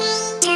Yeah.